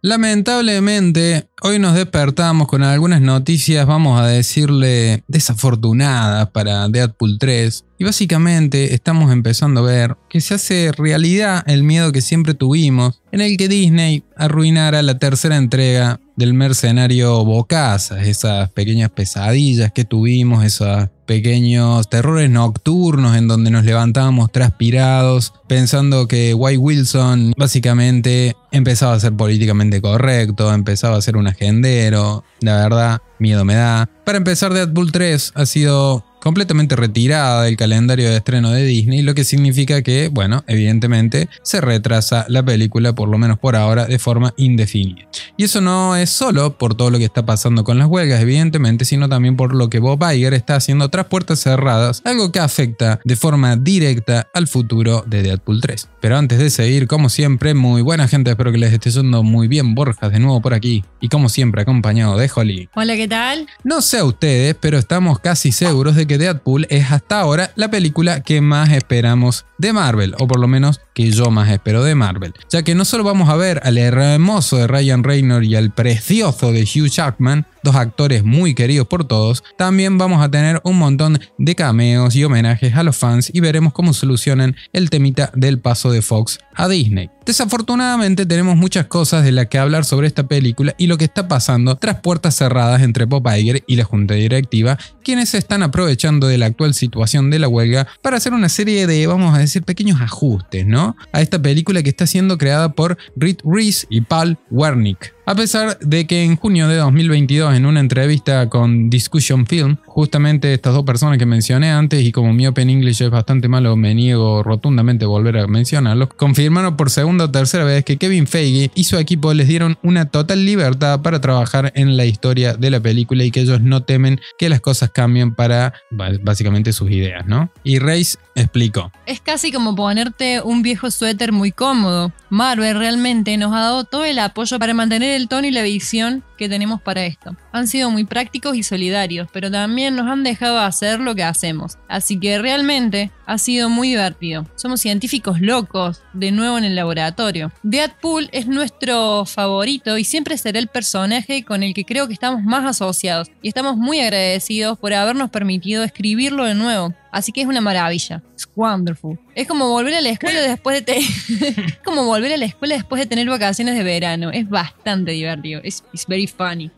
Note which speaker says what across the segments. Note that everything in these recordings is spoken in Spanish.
Speaker 1: Lamentablemente, hoy nos despertamos con algunas noticias, vamos a decirle, desafortunadas para Deadpool 3. Y básicamente estamos empezando a ver que se hace realidad el miedo que siempre tuvimos en el que Disney arruinara la tercera entrega del mercenario Bocazas, esas pequeñas pesadillas que tuvimos, esos pequeños terrores nocturnos en donde nos levantábamos transpirados pensando que White Wilson básicamente empezaba a ser políticamente correcto, empezaba a ser un agendero, la verdad, miedo me da. Para empezar, Deadpool 3 ha sido completamente retirada del calendario de estreno de Disney, lo que significa que, bueno, evidentemente se retrasa la película, por lo menos por ahora, de forma indefinida. Y eso no es solo por todo lo que está pasando con las huelgas, evidentemente, sino también por lo que Bob Iger está haciendo tras puertas cerradas, algo que afecta de forma directa al futuro de Deadpool 3. Pero antes de seguir, como siempre, muy buena gente, espero que les esté yendo muy bien, Borjas, de nuevo por aquí, y como siempre, acompañado de Holly.
Speaker 2: Hola, ¿qué tal?
Speaker 1: No sé a ustedes, pero estamos casi seguros de que Deadpool es hasta ahora la película que más esperamos de Marvel, o por lo menos que yo más espero de Marvel, ya que no solo vamos a ver al hermoso de Ryan Reynolds y al precioso de Hugh Jackman, dos actores muy queridos por todos, también vamos a tener un montón de cameos y homenajes a los fans y veremos cómo solucionan el temita del paso de Fox a Disney. Desafortunadamente tenemos muchas cosas de las que hablar sobre esta película y lo que está pasando tras puertas cerradas entre Bob Iger y la junta directiva, quienes se están aprovechando de la actual situación de la huelga para hacer una serie de, vamos a decir, pequeños ajustes, ¿no? A esta película que está siendo creada por Reed Reese y Paul Wernick. A pesar de que en junio de 2022, en una entrevista con Discussion Film, justamente estas dos personas que mencioné antes, y como mi Open English es bastante malo, me niego rotundamente a volver a mencionarlos, confirmaron por segunda o tercera vez que Kevin Feige y su equipo les dieron una total libertad para trabajar en la historia de la película y que ellos no temen que las cosas cambien para básicamente sus ideas, ¿no? Y Reis explicó.
Speaker 2: Es casi como ponerte un viejo suéter muy cómodo. Marvel realmente nos ha dado todo el apoyo para mantener el tono y la visión que tenemos para esto. Han sido muy prácticos y solidarios, pero también nos han dejado hacer lo que hacemos. Así que realmente ha sido muy divertido. Somos científicos locos, de nuevo en el laboratorio. Deadpool es nuestro favorito y siempre será el personaje con el que creo que estamos más asociados. Y estamos muy agradecidos por habernos permitido escribirlo de nuevo. Así que es una maravilla. Es wonderful. Es como volver a la escuela después de como volver a la escuela después de tener vacaciones de verano. Es bastante divertido. Es very funny.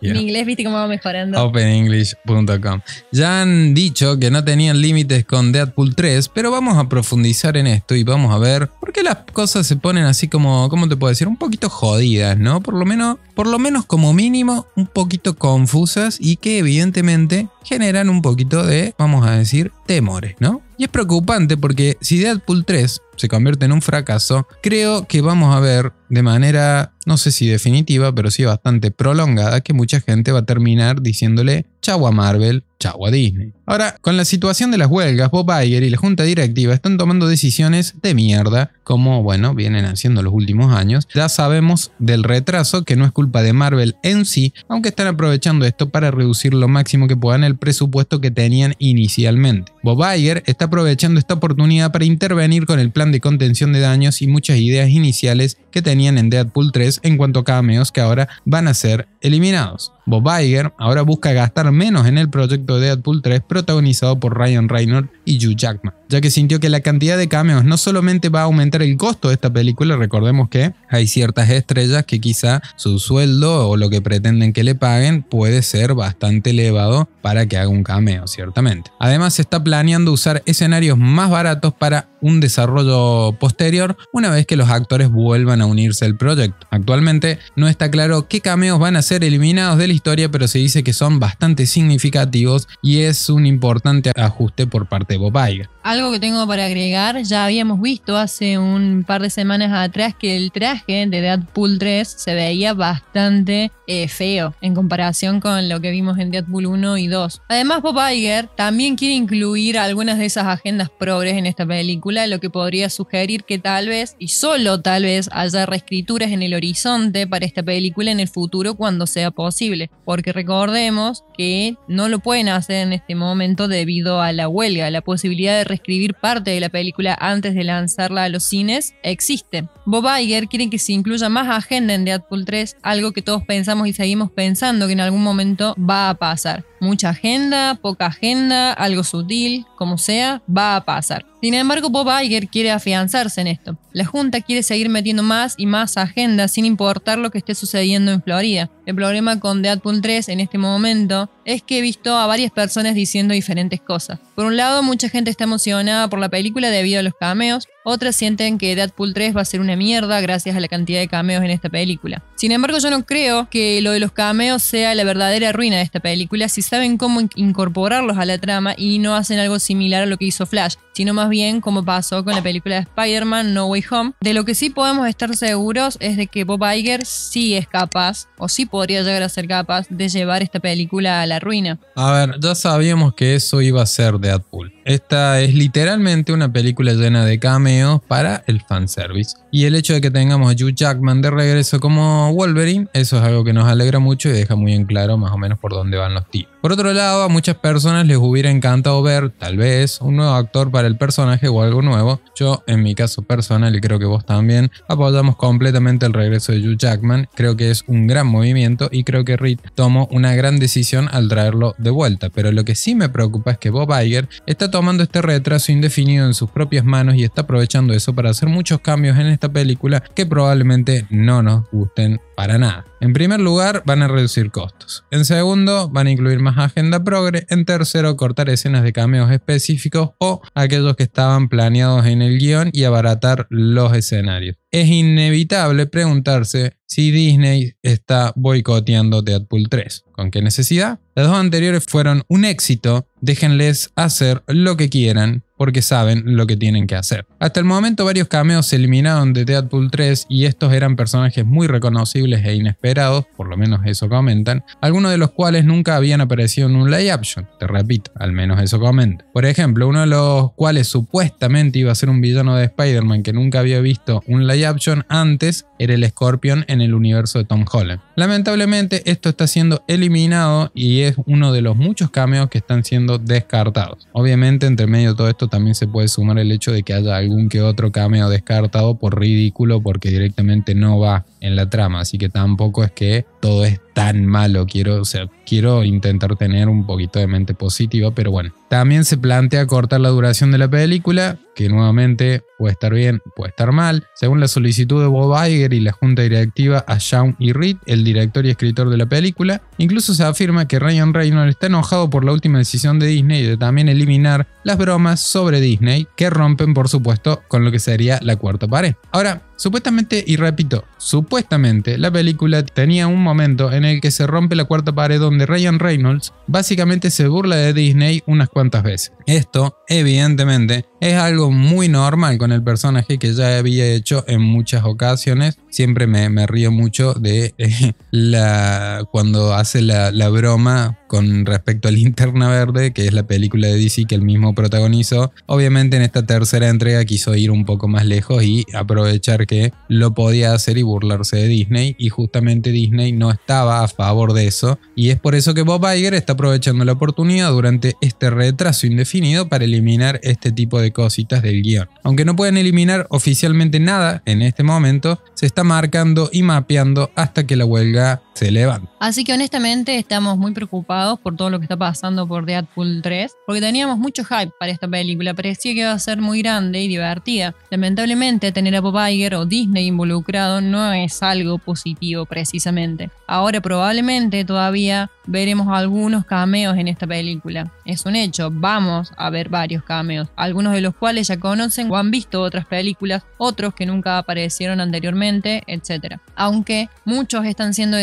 Speaker 2: Mi inglés, viste cómo va mejorando.
Speaker 1: OpenEnglish.com. Ya han dicho que no tenían límites con Deadpool 3, pero vamos a profundizar en esto y vamos a ver por qué las cosas se ponen así como, ¿cómo te puedo decir? Un poquito jodidas, ¿no? Por lo menos, por lo menos como mínimo, un poquito confusas y que evidentemente generan un poquito de, vamos a decir, temores, ¿no? Y es preocupante porque si Deadpool 3 se convierte en un fracaso, creo que vamos a ver de manera, no sé si definitiva, pero sí bastante prolongada, que mucha gente va a terminar diciéndole chau a Marvel, chau a Disney. Ahora, con la situación de las huelgas, Bob Iger y la junta directiva están tomando decisiones de mierda, como, bueno, vienen haciendo los últimos años. Ya sabemos del retraso, que no es culpa de Marvel en sí, aunque están aprovechando esto para reducir lo máximo que puedan el presupuesto que tenían inicialmente. Bob Iger está aprovechando esta oportunidad para intervenir con el plan de contención de daños y muchas ideas iniciales que tenían en Deadpool 3 en cuanto a cameos que ahora van a ser eliminados. Bob Iger ahora busca gastar menos en el proyecto de Deadpool 3 protagonizado por Ryan Reynolds y Hugh Jackman, ya que sintió que la cantidad de cameos no solamente va a aumentar el costo de esta película, recordemos que hay ciertas estrellas que quizá su sueldo o lo que pretenden que le paguen puede ser bastante elevado para que haga un cameo, ciertamente. Además, se está planeando usar escenarios más baratos para un desarrollo posterior una vez que los actores vuelvan a unirse al proyecto. Actualmente no está claro qué cameos van a ser eliminados de la historia, pero se dice que son bastante significativos y es un importante ajuste por parte de Bob Iger.
Speaker 2: Que tengo para agregar, ya habíamos visto hace un par de semanas atrás que el traje de Deadpool 3 se veía bastante eh, feo en comparación con lo que vimos en Deadpool 1 y 2. Además, Bob Iger también quiere incluir algunas de esas agendas progres en esta película, lo que podría sugerir que tal vez, y solo tal vez, haya reescrituras en el horizonte para esta película en el futuro cuando sea posible. Porque recordemos que no lo pueden hacer en este momento debido a la huelga, la posibilidad de reescritura escribir parte de la película antes de lanzarla a los cines existe. Bob Iger quiere que se incluya más agenda en Deadpool 3, algo que todos pensamos y seguimos pensando que en algún momento va a pasar. Mucha agenda, poca agenda, algo sutil, como sea, va a pasar. Sin embargo, Bob Iger quiere afianzarse en esto. La Junta quiere seguir metiendo más y más agenda sin importar lo que esté sucediendo en Florida. El problema con Deadpool 3 en este momento es que he visto a varias personas diciendo diferentes cosas. Por un lado, mucha gente está emocionada por la película debido a los cameos, otras sienten que Deadpool 3 va a ser una mierda gracias a la cantidad de cameos en esta película. Sin embargo, yo no creo que lo de los cameos sea la verdadera ruina de esta película si saben cómo incorporarlos a la trama y no hacen algo similar a lo que hizo Flash, sino más bien como pasó con la película de Spider-Man No Way Home. De lo que sí podemos estar seguros es de que Bob Iger sí es capaz, o sí podría llegar a ser capaz, de llevar esta película a la ruina.
Speaker 1: A ver, ya sabíamos que eso iba a ser Deadpool. Esta es literalmente una película llena de cameos para el fanservice. Y el hecho de que tengamos a Hugh Jackman de regreso como Wolverine, eso es algo que nos alegra mucho y deja muy en claro más o menos por dónde van los tiros. Por otro lado, a muchas personas les hubiera encantado ver, tal vez, un nuevo actor para el personaje o algo nuevo. Yo, en mi caso personal, y creo que vos también, apoyamos completamente el regreso de Hugh Jackman. Creo que es un gran movimiento y creo que Reed tomó una gran decisión al traerlo de vuelta. Pero lo que sí me preocupa es que Bob Iger está tomando este retraso indefinido en sus propias manos y está aprovechando eso para hacer muchos cambios en esta película que probablemente no nos gusten para nada. En primer lugar, van a reducir costos. En segundo, van a incluir más agenda progre. En tercero, cortar escenas de cameos específicos o aquellos que estaban planeados en el guion y abaratar los escenarios. Es inevitable preguntarse si Disney está boicoteando Deadpool 3. ¿Con qué necesidad? Las dos anteriores fueron un éxito, déjenles hacer lo que quieran porque saben lo que tienen que hacer. Hasta el momento varios cameos se eliminaron de Deadpool 3 y estos eran personajes muy reconocibles e inesperados, por lo menos eso comentan, algunos de los cuales nunca habían aparecido en un live action, te repito, al menos eso comentan. Por ejemplo, uno de los cuales supuestamente iba a ser un villano de Spider-Man que nunca había visto un live action antes, era el Scorpion en el universo de Tom Holland. Lamentablemente esto está siendo eliminado y es uno de los muchos cameos que están siendo descartados. Obviamente entre medio de todo esto también se puede sumar el hecho de que haya algún que otro cameo descartado por ridículo porque directamente no va en la trama, así que tampoco es que todo es tan malo. Quiero, o sea, quiero intentar tener un poquito de mente positiva, pero bueno. También se plantea cortar la duración de la película, que nuevamente puede estar bien, puede estar mal. Según la solicitud de Bob Iger y la junta directiva a Shawn y Reed, el director y escritor de la película, incluso se afirma que Ryan Reynolds está enojado por la última decisión de Disney de también eliminar las bromas sobre Disney, que rompen por supuesto con lo que sería la cuarta pared. Ahora, Supuestamente, y repito, supuestamente la película tenía un momento en el que se rompe la cuarta pared donde Ryan Reynolds básicamente se burla de Disney unas cuantas veces. Esto, evidentemente, es algo muy normal con el personaje que ya había hecho en muchas ocasiones. Siempre me, río mucho de eh, la, cuando hace la, la broma con respecto a Linterna Verde, que es la película de DC que él mismo protagonizó. Obviamente en esta tercera entrega quiso ir un poco más lejos y aprovechar que lo podía hacer y burlarse de Disney y justamente Disney no estaba a favor de eso y es por eso que Bob Iger está aprovechando la oportunidad durante este retraso indefinido para eliminar este tipo de cositas del guion. Aunque no pueden eliminar oficialmente nada en este momento, se está marcando y mapeando hasta que la huelga se levante.
Speaker 2: Así que honestamente estamos muy preocupados por todo lo que está pasando por Deadpool 3, porque teníamos mucho hype para esta película, parecía que iba a ser muy grande y divertida. Lamentablemente tener a Bob Iger o Disney involucrado no es algo positivo precisamente. Ahora probablemente todavía veremos algunos cameos en esta película. Es un hecho, vamos a ver varios cameos, algunos de los cuales ya conocen o han visto otras películas, otros que nunca aparecieron anteriormente, etc. Aunque muchos están siendo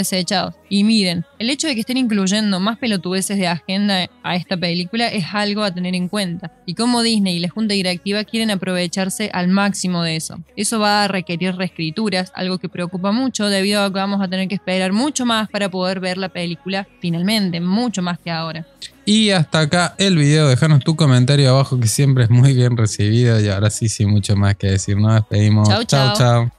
Speaker 2: Y miren, el hecho de que estén incluyendo más pelotudeces de agenda a esta película es algo a tener en cuenta. Y como Disney y la junta directiva quieren aprovecharse al máximo de eso. Eso va a requerir reescrituras, algo que preocupa mucho debido a que vamos a tener que esperar mucho más para poder ver la película finalmente, mucho más que ahora.
Speaker 1: Y hasta acá el video, dejanos tu comentario abajo que siempre es muy bien recibido y ahora sí, sin mucho más que decir, nos despedimos.
Speaker 2: chao. chao.